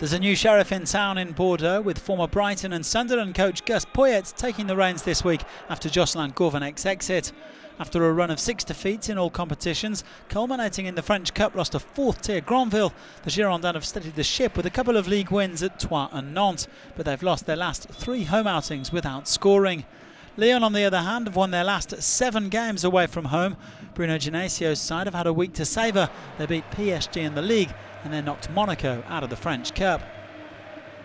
There's a new sheriff in town in Bordeaux with former Brighton and Sunderland coach Gus Poyet taking the reins this week after Jocelyn Gourvennec's exit. After a run of six defeats in all competitions, culminating in the French Cup loss to fourth tier Granville, the Girondins have steadied the ship with a couple of league wins at Troyes and Nantes, but they've lost their last three home outings without scoring. Lyon, on the other hand, have won their last seven games away from home. Bruno Genesio's side have had a week to savour. They beat PSG in the league and then knocked Monaco out of the French Cup.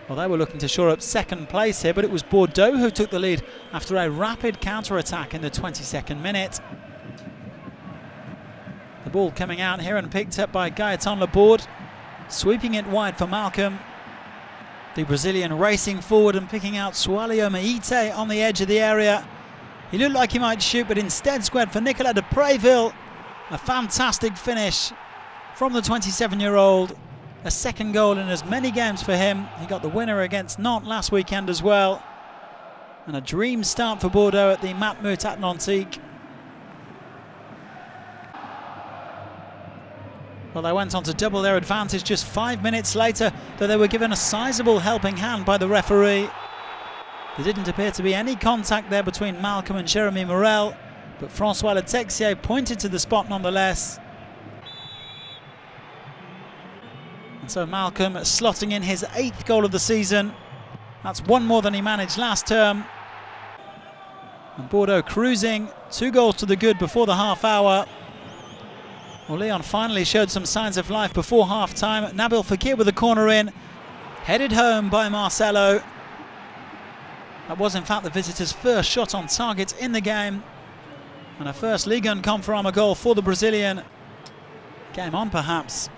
Well, they were looking to shore up second place here, but it was Bordeaux who took the lead after a rapid counter-attack in the 22nd minute. The ball coming out here and picked up by Gaetan Laborde, sweeping it wide for Malcom. The Brazilian racing forward and picking out Soualiho Meite on the edge of the area. He looked like he might shoot, but instead squared for Nicolas de Préville. A fantastic finish from the 27-year-old. A second goal in as many games for him. He got the winner against Nantes last weekend as well. And a dream start for Bordeaux at the Matmut at Atlantique. Well, they went on to double their advantage just five minutes later, though they were given a sizable helping hand by the referee. There didn't appear to be any contact there between Malcom and Jeremy Morel, but Francois Letexier pointed to the spot nonetheless. And so Malcom slotting in his eighth goal of the season. That's one more than he managed last term. And Bordeaux cruising, two goals to the good before the half hour. Well, Lyon finally showed some signs of life before half time. Nabil Fekir with a corner in, headed home by Marcelo. That was, in fact, the visitors' first shot on target in the game. And a first Ligue 1 Conforama goal for the Brazilian. Game on, perhaps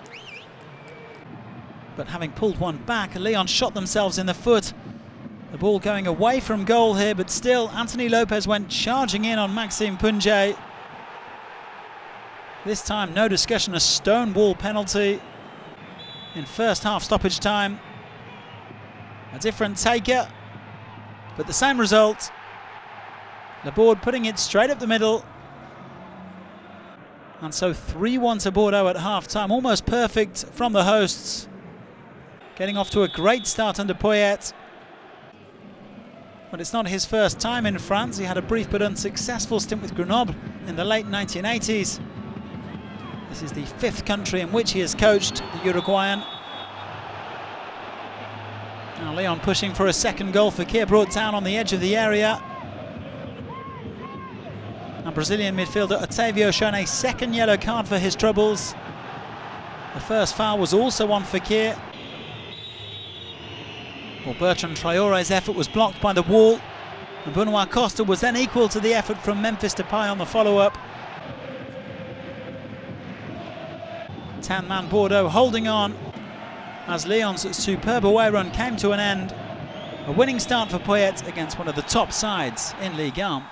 but having pulled one back, Lyon shot themselves in the foot. The ball going away from goal here, but still Anthony Lopes went charging in on Maxime Poundje. This time, no discussion, a stone wall penalty in first half stoppage time. A different taker, but the same result. Laborde putting it straight up the middle. And so 3-1 to Bordeaux at half time, almost perfect from the hosts. Getting off to a great start under Poyet. But it's not his first time in France. He had a brief but unsuccessful stint with Grenoble in the late 1980s. This is the fifth country in which he has coached, the Uruguayan. Now Lyon pushing for a second goal. Fekir brought down on the edge of the area. And Brazilian midfielder Otavio shown a second yellow card for his troubles. The first foul was also on Fekir. Well, Bertrand Traore's effort was blocked by the wall. And Benoit Costil was then equal to the effort from Memphis Depay on the follow-up. 10-man Bordeaux holding on as Lyon's superb away run came to an end. A winning start for Poyet against one of the top sides in Ligue 1.